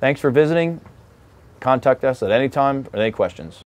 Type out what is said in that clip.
Thanks for visiting. Contact us at any time with any questions.